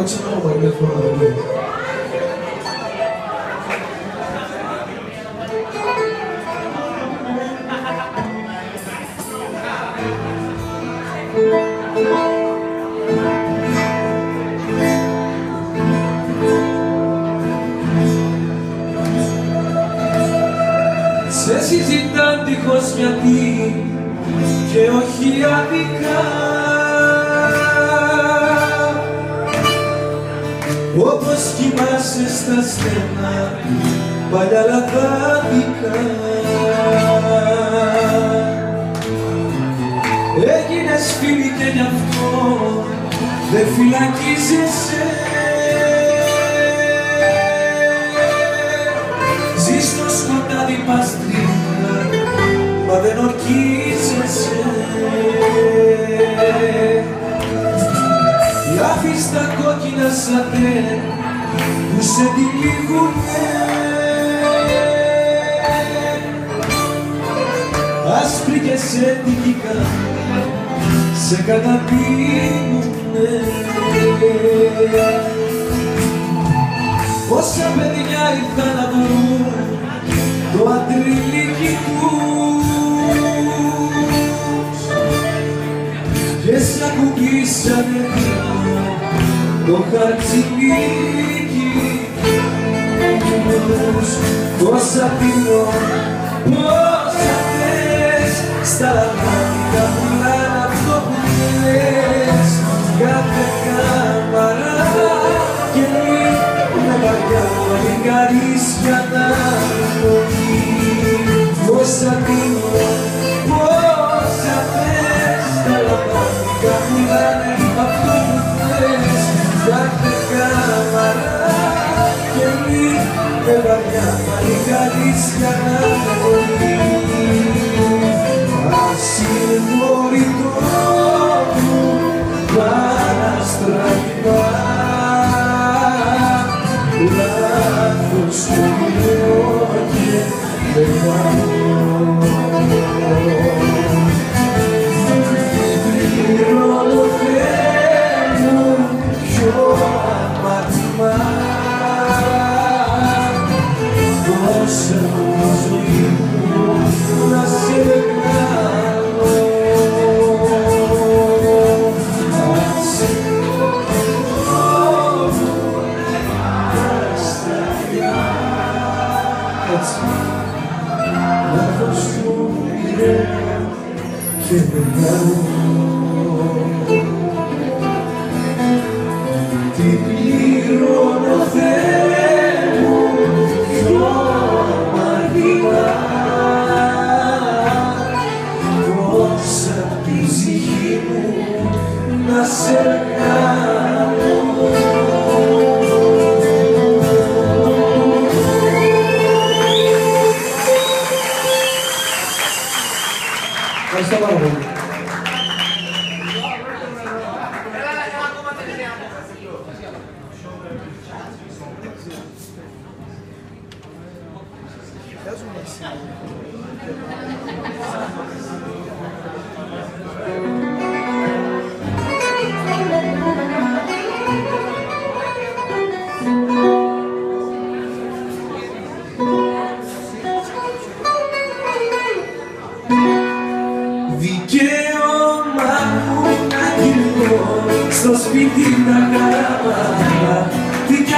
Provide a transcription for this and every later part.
Όχι σαν να είναι φορά, Σε συζητάν τυχώς γιατί και όχι αδικά όπως κοιμάσαι στα στενά παλιά λαδάδικα Έγινες φίλη και γι' αυτό δεν φυλακίζεσαι. Ζεις στο σκοτάδι παστρίνα μα δεν ορκίζεσαι Άφης τα κόκκινα σατέ που σε τυλίγουνε άσπρη και σε τυχικά σε καταπίνουνε. Πόσα παιδιά ήρθαν να δουν το αντριλίκι τους και σ' ακουμπήσανε το χαρτζηλίκι τους Πόσα πίνω, πόσα θες στα λαμβάνικα πουλάνε αυτό που θες κάθε κάμαρα και με βαριά μαλλικαρίσια να στο σπίτι τα καράβανα Τι κι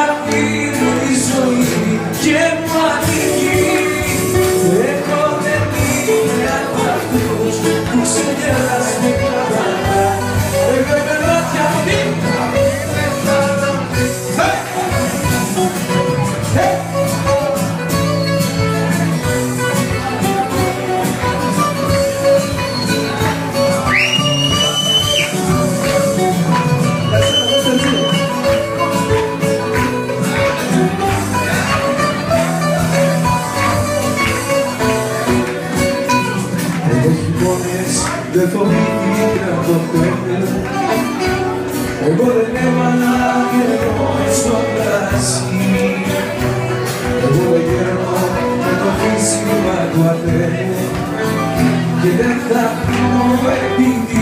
πίνω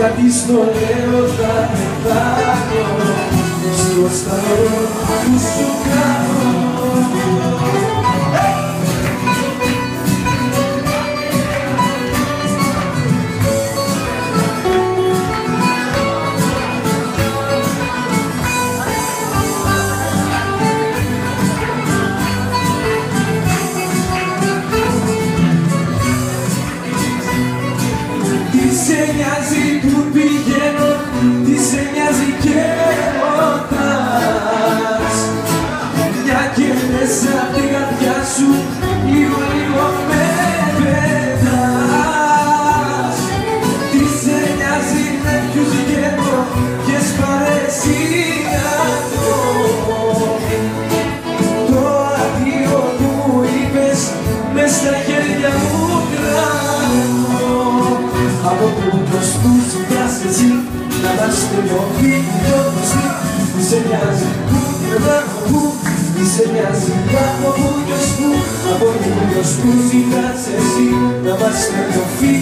γιατί στο λέω θα πεθάνω στο σταυρό που σου κάνω μας τελειώνει η γνωστή Μη σε νοιάζει που και που Μη σε νοιάζει από ούτως που από το ούτως που ζητάς εσύ να μας τελειώνει η γνωστή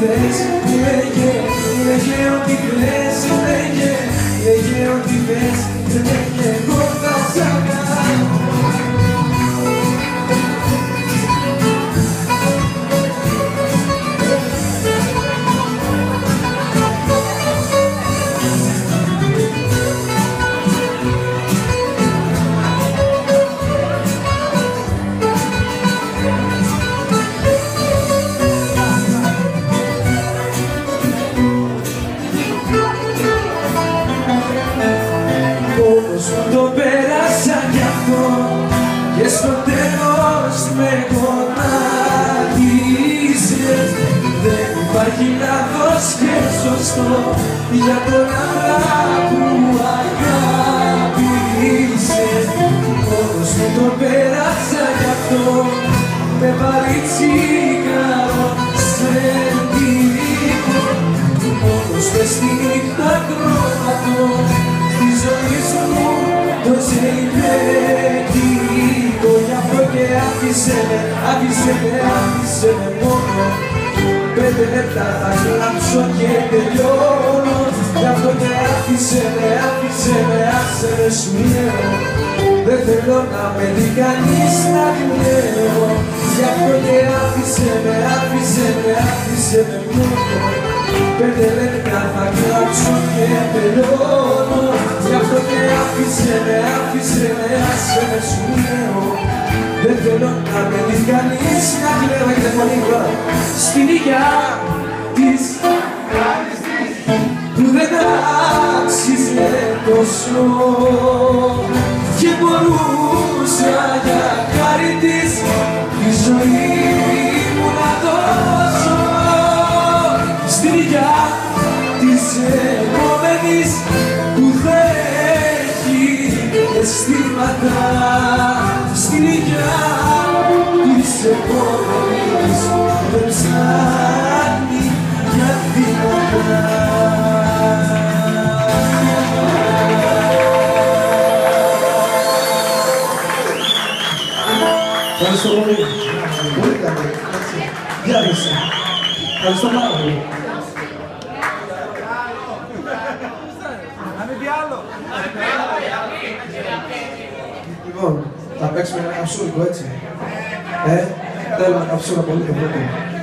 θες, λέγε, λέγε ό,τι θες, λέγε, λέγε ό,τι θες, υπάρχει λάθος και σωστό για τον άντρα που αγάπησες. Πώς μου το πέρασα κι αυτό. Με παρήτσικαρο σεντικό Μόνος μες στη νύχτα κρόματο Στη ζωή σου το ζεϊπέτικο Γι' αυτό και άφησε με, άφησε με, άφησε με μόνο Πέντε λεπτά θα κλάψω και τελειώνω. Γι' αυτό και άφησε με, άφησε με, άσε με σου λέω Δεν θέλω να με δει κανείς να κλαίω. Γι' αυτό και άφησε με, άφησε με, άφησε με μόνο Πέντε λεπτά θα κλάψω και τελειώνω. Γι' αυτό και άφησε με, άφησε με, άσε με σου λέω Δεν θέλω να με δει κανείς να κλαίω Έχετε πολύ τώρα Στην υγειά της που δεν άξιζε τόσο και μπορούσα για χάρη της τη ζωή μου να δώσω. Στην υγειά της επόμενης που θα έχει αισθήματα στην υγειά της επόμενης δεν ψάχνει για Ευχαριστώ πολύ. Πολύ καλή. Έτσι. Διάβησε. absolutely glad to. Eh? They're like, I've sort of bought everything.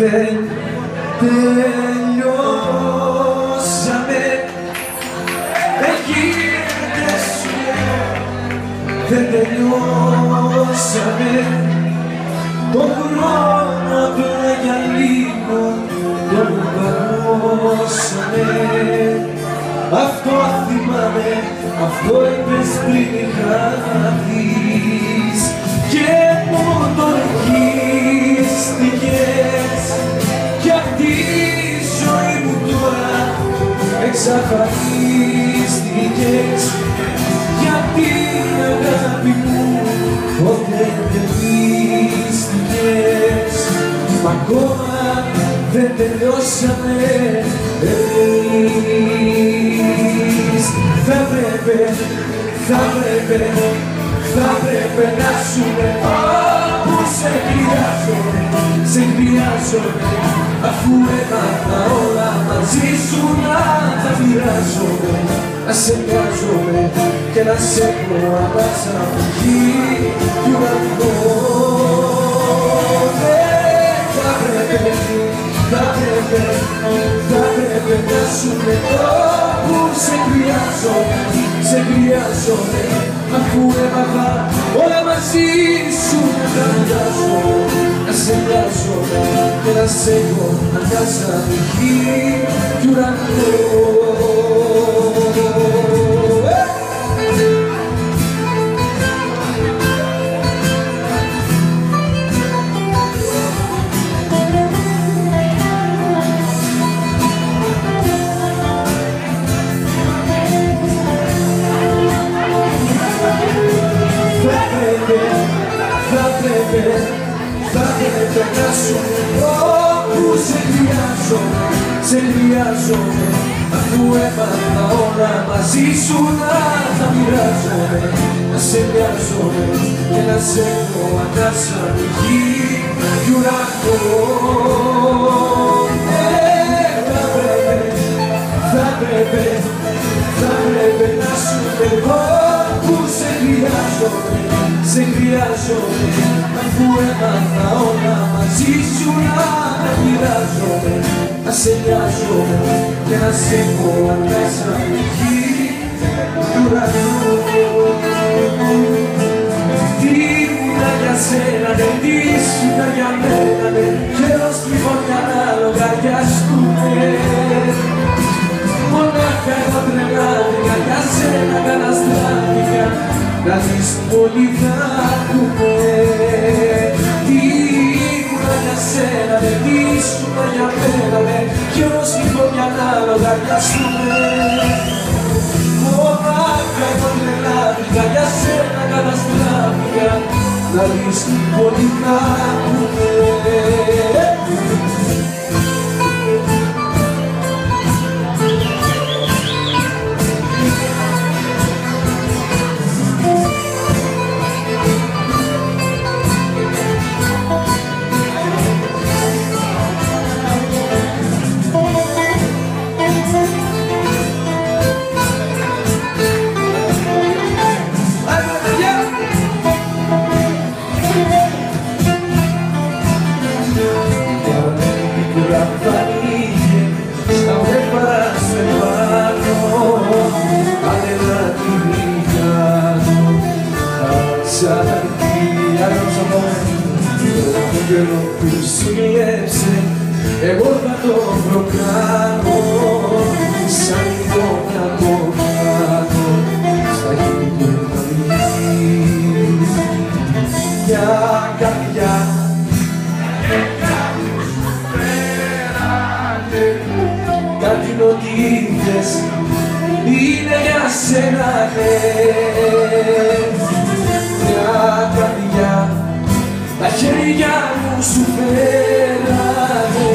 Δεν τελειώσαμε. Εκεί σου δεν τελειώσαμε. Το χρόνο απλά για λίγο τον παρώσαμε Αυτό θυμάμαι, αυτό είπες πριν είχα δεις Και μου το χείστηκες εξαφανίστηκες. Γιατί αγάπη μου ποτέ δεν πίστηκες Μ' ακόμα δεν τελειώσαμε εμείς Θα πρέπει, θα πρέπει, θα πρέπει να σου όπου σε χρειάζομαι, σε χρειάζομαι. Αφού έμαθα όλα μαζί σου να τα μοιράζομαι. Να σε μοιάζομαι και να σε έχω ανάσα μου γη κι ουρανό θα πρέπει, θα πρέπει, θα πρέπει να σου όπου σε χρειάζομαι, σε χρειάζομαι αφού έμαθα όλα μαζί σου να τα μοιράζομαι να σε μοιάζομαι μαζί σου να τα μοιράζομαι να σε μοιάζομαι και να σε έχω ανάσα μου γη κι ουρανό. Ε, θα πρέπει, θα πρέπει, θα πρέπει να σου πω που σε χρειάζομαι, σε χρειάζομαι. Αφού έμαθα όλα μαζί σου να τα μοιράζομαι να σε νοιάζομαι και να σε έχω ανάσα μου γη του ουρανού Τι ήμουνα για σένα, ναι, τι να δεις πολύ θα Πικρά φανίγε στα βρέφαρα σε πάνω Άντε να τη βγάλω σαν τη άλλος Το καιρό που σου λέψε εγώ θα το προκάνω σαν εικόνα από κάτω στα χείλη του καμπής μια καρδιά κάτι νοτίδες είναι για σένα ναι μια καρδιά τα χέρια μου σου φέρανε.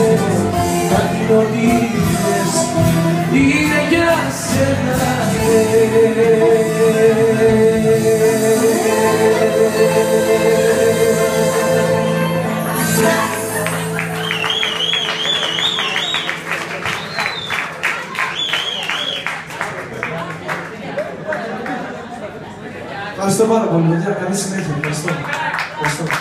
Κάτι νοτίδες είναι για σένα ναι そばのご利用で明るい姿になりました。